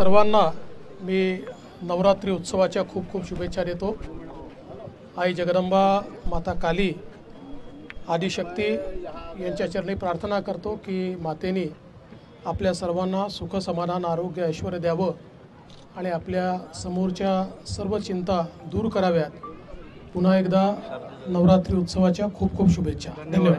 सर्वांना मी नवरात्री उत्सवाच्या खूप खूप शुभेच्छा देतो. आई जगदंबा माता काली आदिशक्ती यांच्या चरणी प्रार्थना करतो की मातेने आपल्या सर्वांना सुख समाधान आरोग्य ऐश्वर द्यावं आणि आपल्या समोरच्या सर्व चिंता दूर कराव्यात. पुन्हा एकदा नवरात्री उत्सवाच्या खूप खूप शुभेच्छा. धन्यवाद.